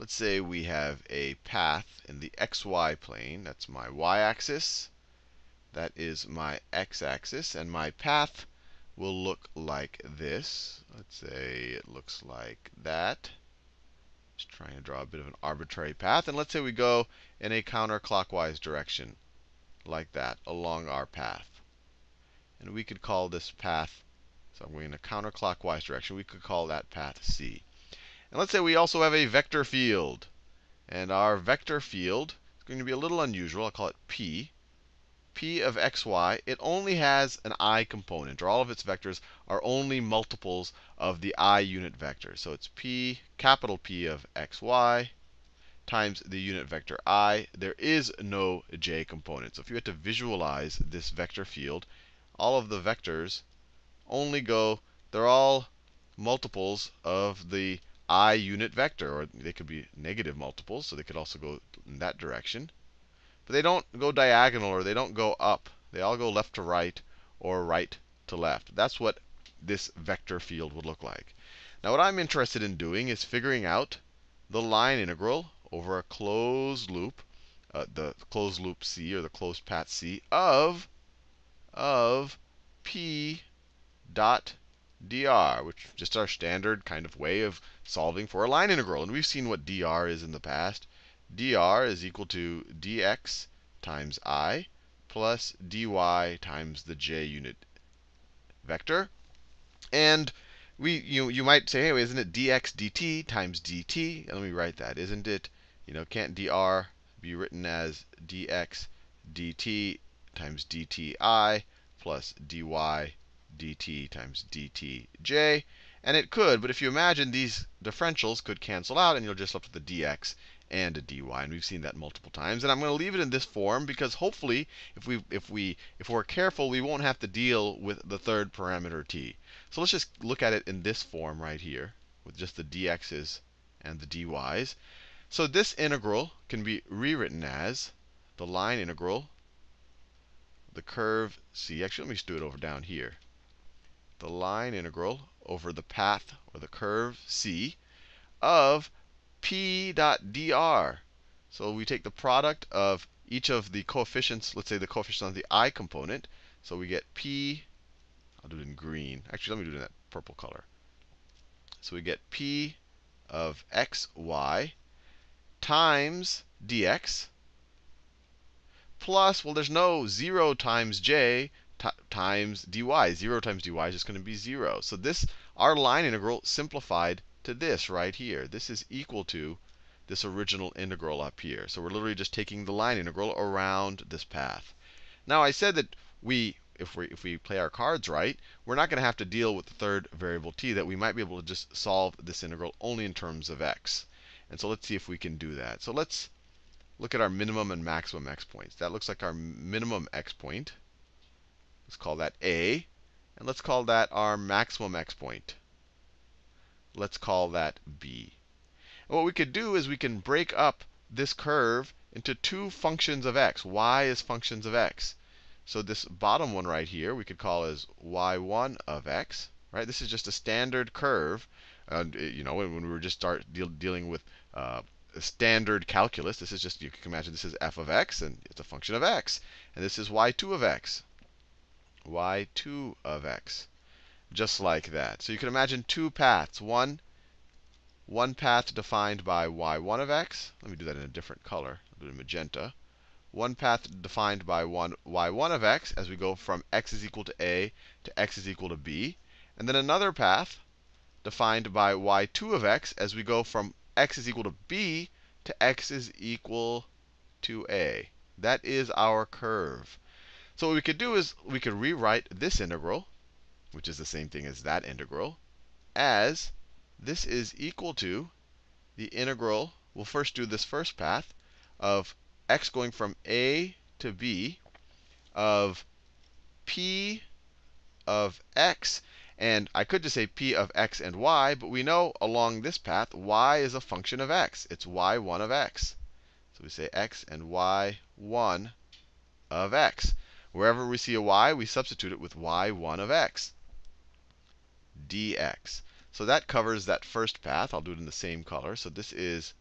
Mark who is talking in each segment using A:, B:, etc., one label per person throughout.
A: let's say we have a path in the xy plane. That's my y-axis. That is my x-axis. And my path will look like this. Let's say it looks like that. Just trying to draw a bit of an arbitrary path. And let's say we go in a counterclockwise direction, like that, along our path. And we could call this path, so I'm going in a counterclockwise direction, we could call that path C. And let's say we also have a vector field. And our vector field is going to be a little unusual. I'll call it P. P of xy, it only has an i component, or all of its vectors are only multiples of the i unit vector. So it's P, capital P of xy times the unit vector i. There is no j component. So if you had to visualize this vector field, all of the vectors only go, they're all multiples of the i unit vector, or they could be negative multiples, so they could also go in that direction. But they don't go diagonal or they don't go up. They all go left to right or right to left. That's what this vector field would look like. Now, what I'm interested in doing is figuring out the line integral over a closed loop, uh, the closed loop C or the closed path C of of p dot dr, which is just our standard kind of way of solving for a line integral. And we've seen what dr is in the past. dr is equal to dx times i plus dy times the j unit vector. And we, you, you might say, hey, isn't it dx dt times dt? Let me write that. Isn't it, you know, can't dr be written as dx dt times dti plus dy dt times dtj. And it could, but if you imagine these differentials could cancel out, and you'll just left with a dx and a dy. And we've seen that multiple times. And I'm going to leave it in this form because hopefully, if we if we if we're careful, we won't have to deal with the third parameter t. So let's just look at it in this form right here, with just the dx's and the dy's. So this integral can be rewritten as the line integral, the curve c. Actually, let me just do it over down here the line integral over the path or the curve c of p dot dr. So we take the product of each of the coefficients, let's say the coefficient of the i component. So we get p, I'll do it in green. Actually, let me do it in that purple color. So we get p of xy times dx plus, well, there's no 0 times j, times dy. 0 times dy is just going to be 0. So this, our line integral simplified to this right here. This is equal to this original integral up here. So we're literally just taking the line integral around this path. Now I said that we, if we if we play our cards right, we're not going to have to deal with the third variable t. That we might be able to just solve this integral only in terms of x. And so let's see if we can do that. So let's look at our minimum and maximum x points. That looks like our minimum x point. Let's call that A. And let's call that our maximum x point. Let's call that B. And what we could do is we can break up this curve into two functions of x. y is functions of x. So this bottom one right here, we could call as y1 of x. Right? This is just a standard curve. And you know, when, when we were just start deal, dealing with uh, standard calculus, this is just you can imagine this is f of x, and it's a function of x, and this is y2 of x y2 of x. Just like that. So you can imagine two paths. One, one path defined by y1 of x. Let me do that in a different color. It in magenta. One path defined by one y1 of x as we go from x is equal to a to x is equal to b. And then another path defined by y2 of x as we go from x is equal to b to x is equal to a. That is our curve. So what we could do is we could rewrite this integral, which is the same thing as that integral, as this is equal to the integral. We'll first do this first path of x going from a to b of p of x. And I could just say p of x and y, but we know along this path, y is a function of x. It's y1 of x. So we say x and y1 of x. Wherever we see a y, we substitute it with y1 of x dx. So that covers that first path. I'll do it in the same color. So this is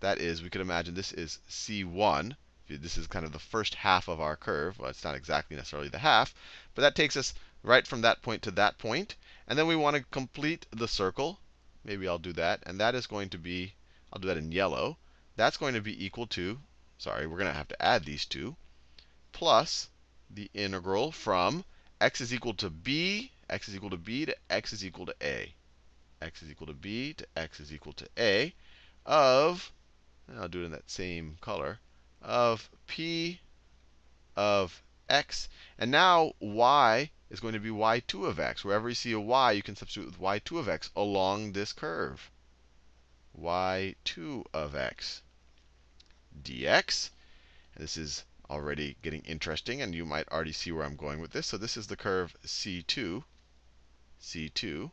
A: That is, we could imagine this is c1. This is kind of the first half of our curve. Well, it's not exactly necessarily the half, but that takes us right from that point to that point. And then we want to complete the circle. Maybe I'll do that. And that is going to be, I'll do that in yellow. That's going to be equal to, sorry, we're going to have to add these two, plus the integral from x is equal to b, x is equal to b to x is equal to a. x is equal to b to x is equal to a of, I'll do it in that same color, of p of x. And now y is going to be y2 of x. Wherever you see a y, you can substitute with y2 of x along this curve. y2 of x dx. And this is already getting interesting, and you might already see where I'm going with this. So this is the curve c2, c2.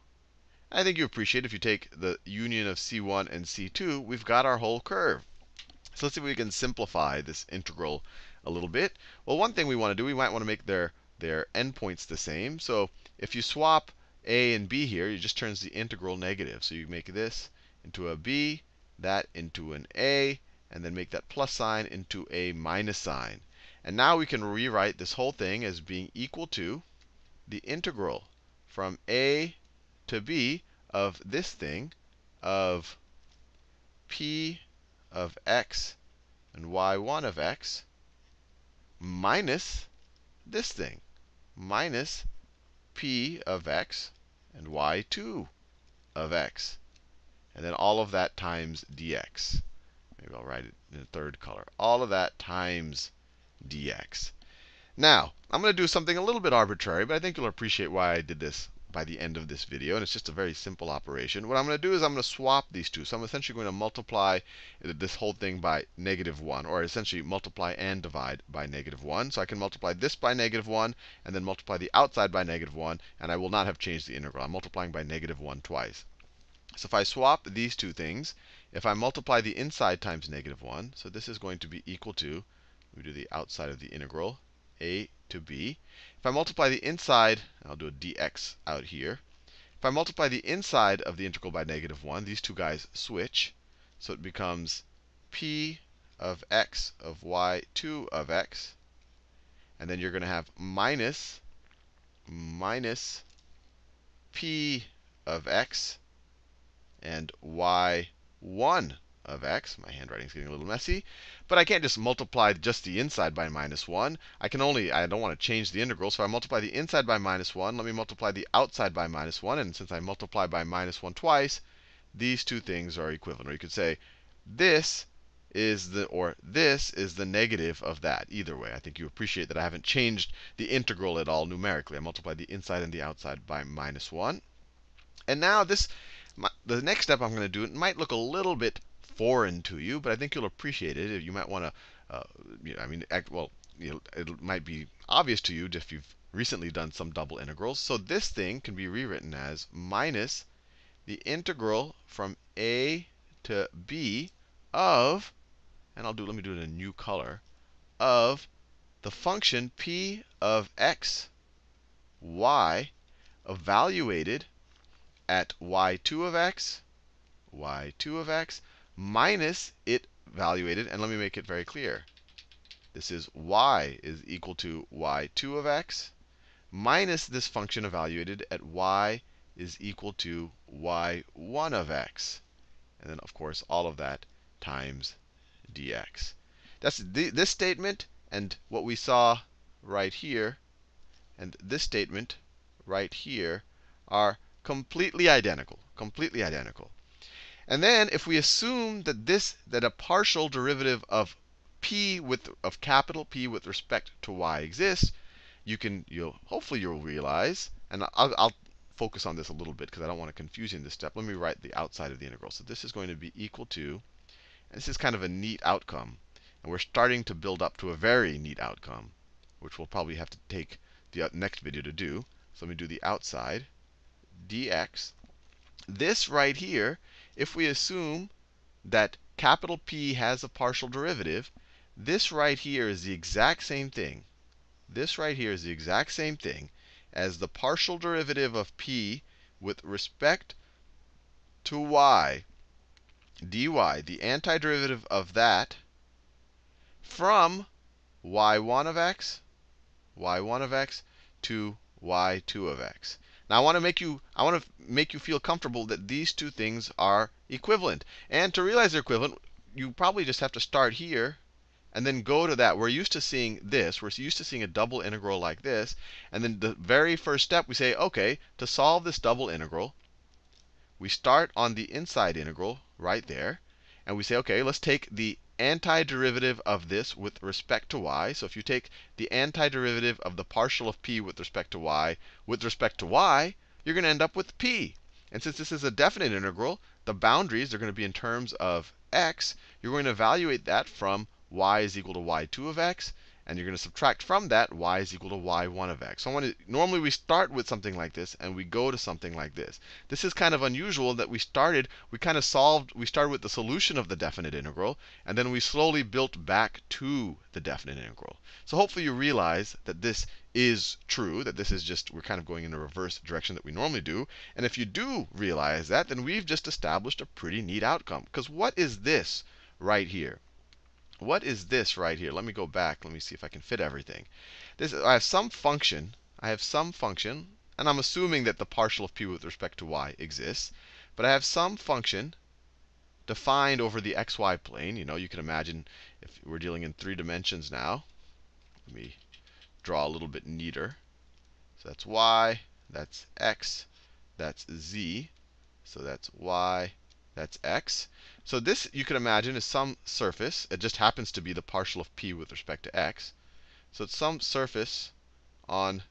A: I think you appreciate if you take the union of c1 and c2, we've got our whole curve. So let's see if we can simplify this integral a little bit. Well, one thing we want to do, we might want to make their, their endpoints the same. So if you swap a and b here, it just turns the integral negative. So you make this into a b, that into an a, and then make that plus sign into a minus sign. And now we can rewrite this whole thing as being equal to the integral from a to b of this thing of p of x and y1 of x minus this thing, minus p of x and y2 of x. And then all of that times dx. Maybe I'll write it in a third color. All of that times dx. Now, I'm going to do something a little bit arbitrary, but I think you'll appreciate why I did this by the end of this video. And it's just a very simple operation. What I'm going to do is I'm going to swap these two. So I'm essentially going to multiply this whole thing by negative 1, or essentially multiply and divide by negative 1. So I can multiply this by negative 1, and then multiply the outside by negative 1, and I will not have changed the integral. I'm multiplying by negative 1 twice. So if I swap these two things, if I multiply the inside times negative 1, so this is going to be equal to, we do the outside of the integral, a to b. If I multiply the inside, I'll do a dx out here. If I multiply the inside of the integral by negative 1, these two guys switch. So it becomes p of x of y2 of x. And then you're going to have minus, minus p of x and y1 of x. My handwriting is getting a little messy. But I can't just multiply just the inside by minus 1. I can only, I don't want to change the integral. So I multiply the inside by minus 1, let me multiply the outside by minus 1. And since I multiply by minus 1 twice, these two things are equivalent. Or you could say this is the, or this is the negative of that. Either way, I think you appreciate that I haven't changed the integral at all numerically. I multiplied the inside and the outside by minus 1. And now this the next step I'm going to do, it might look a little bit foreign to you, but I think you'll appreciate it. If you might want to, uh, I mean, act, well, you know, it might be obvious to you if you've recently done some double integrals. So this thing can be rewritten as minus the integral from a to b of, and I'll do, let me do it in a new color, of the function p of x, y, evaluated at y2 of x, y2 of x, minus it evaluated, and let me make it very clear. This is y is equal to y2 of x minus this function evaluated at y is equal to y1 of x. And then, of course, all of that times dx. That's this statement and what we saw right here, and this statement right here are completely identical, completely identical. And then if we assume that this that a partial derivative of p with of capital P with respect to y exists, you can you'll hopefully you'll realize, and I'll, I'll focus on this a little bit because I don't want to confuse you in this step. Let me write the outside of the integral. So this is going to be equal to, and this is kind of a neat outcome. And we're starting to build up to a very neat outcome, which we'll probably have to take the uh, next video to do. So let me do the outside dx. This right here, if we assume that capital P has a partial derivative, this right here is the exact same thing. This right here is the exact same thing as the partial derivative of P with respect to y dy, the antiderivative of that, from y1 of x, y1 of x, to y2 of x. Now I want to make you I want to make you feel comfortable that these two things are equivalent. And to realize they're equivalent, you probably just have to start here and then go to that. We're used to seeing this. We're used to seeing a double integral like this. And then the very first step, we say, OK, to solve this double integral, we start on the inside integral right there. And we say, OK, let's take the antiderivative of this with respect to y. So if you take the antiderivative of the partial of p with respect to y with respect to y, you're going to end up with p. And since this is a definite integral, the boundaries are going to be in terms of x. You're going to evaluate that from y is equal to y2 of x, and you're going to subtract from that y is equal to y1 of x. So I want to, normally we start with something like this and we go to something like this. This is kind of unusual that we started, we kind of solved, we started with the solution of the definite integral, and then we slowly built back to the definite integral. So hopefully you realize that this is true, that this is just, we're kind of going in a reverse direction that we normally do. And if you do realize that, then we've just established a pretty neat outcome. Because what is this right here? What is this right here? Let me go back. Let me see if I can fit everything. This I have some function. I have some function, and I'm assuming that the partial of p with respect to y exists. But I have some function defined over the xy plane. You know, you can imagine if we're dealing in three dimensions now. Let me draw a little bit neater. So that's y, that's x, that's z. So that's y, that's x. So this, you can imagine, is some surface. It just happens to be the partial of p with respect to x. So it's some surface on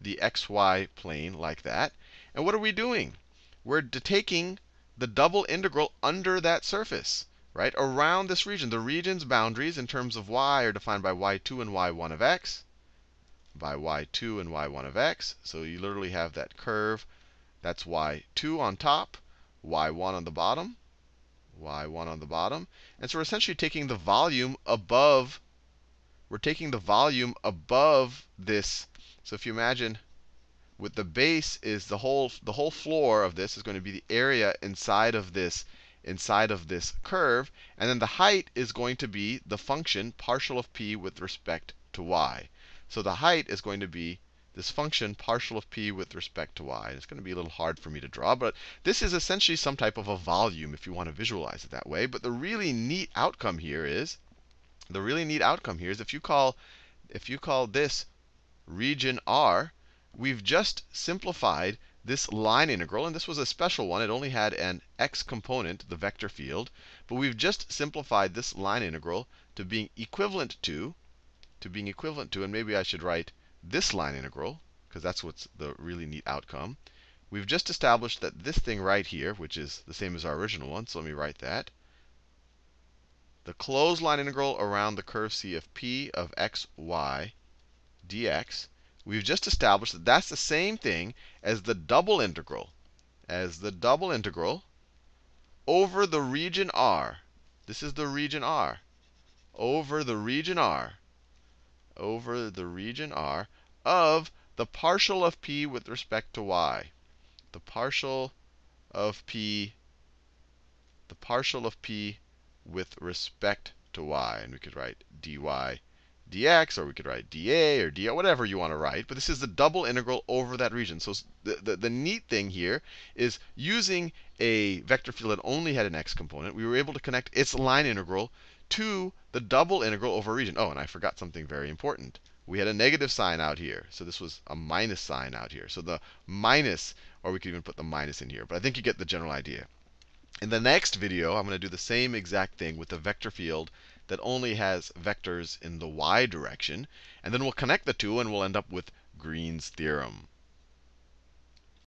A: the xy plane like that. And what are we doing? We're taking the double integral under that surface, right? Around this region. The region's boundaries in terms of y are defined by y2 and y1 of x, by y2 and y1 of x. So you literally have that curve. That's y2 on top, y1 on the bottom, y1 on the bottom. And so we're essentially taking the volume above, we're taking the volume above this. So if you imagine with the base is the whole the whole floor of this is going to be the area inside of this inside of this curve, and then the height is going to be the function partial of p with respect to y. So the height is going to be this function partial of p with respect to y. It's going to be a little hard for me to draw, but this is essentially some type of a volume if you want to visualize it that way. But the really neat outcome here is, the really neat outcome here is if you call, if you call this region R, we've just simplified this line integral, and this was a special one. It only had an x component, the vector field. But we've just simplified this line integral to being equivalent to, to being equivalent to, and maybe I should write this line integral, because that's what's the really neat outcome. We've just established that this thing right here, which is the same as our original one, so let me write that. The closed line integral around the curve C of p of x, y dx, we've just established that that's the same thing as the double integral, as the double integral over the region R. This is the region R. Over the region R over the region R of the partial of p with respect to y. The partial of p, the partial of p with respect to y. And we could write dy dx, or we could write dA or dA, whatever you want to write. But this is the double integral over that region. So the, the, the, neat thing here is using a vector field that only had an x component, we were able to connect its line integral to the double integral over a region. Oh, and I forgot something very important. We had a negative sign out here. So this was a minus sign out here. So the minus, or we could even put the minus in here. But I think you get the general idea. In the next video, I'm going to do the same exact thing with the vector field that only has vectors in the y direction. And then we'll connect the two, and we'll end up with Green's theorem.